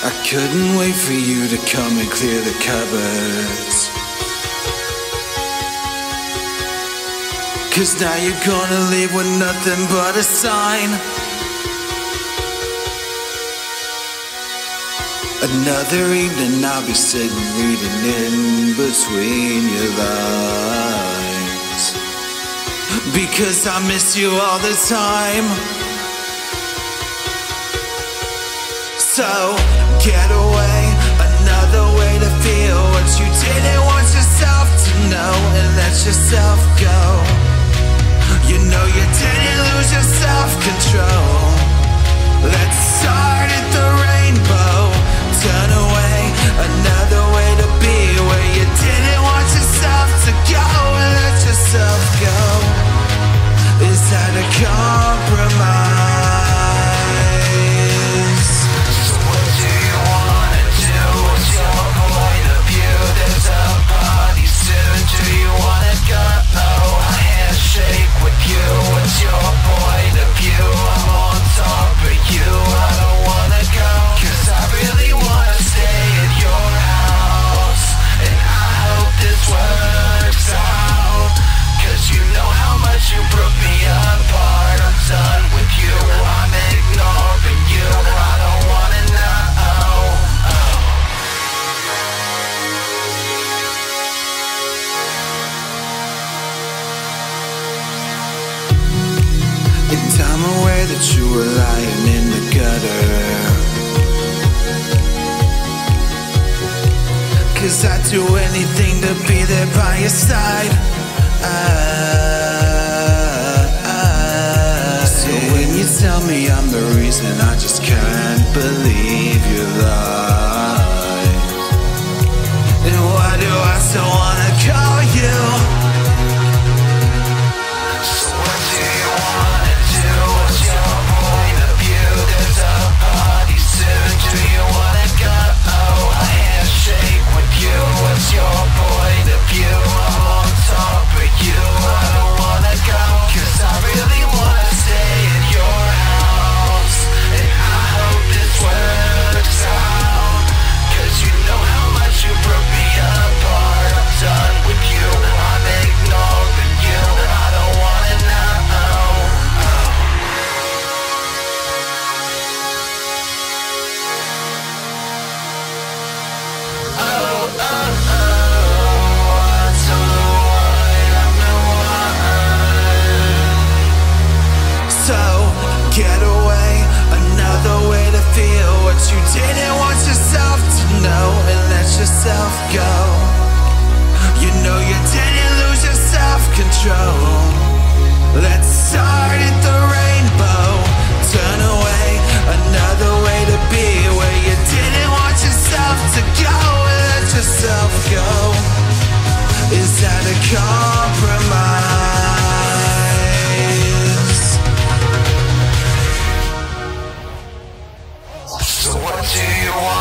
I couldn't wait for you to come and clear the cupboards. Cause now you're gonna leave with nothing but a sign. Another evening I'll be sitting reading in between your lines. Because I miss you all the time. So get away, another way to feel what you didn't want yourself to know and let yourself go. You know you didn't lose your self control. Let's start at the rainbow. Turn away, another way to be where you didn't want yourself to go and let yourself go. Is that a compromise? And I'm aware that you were lying in the gutter. Cause I'd do anything to be there by your side. Ah, ah. So when you tell me I'm the reason, I just can't believe your lies. Do you wanna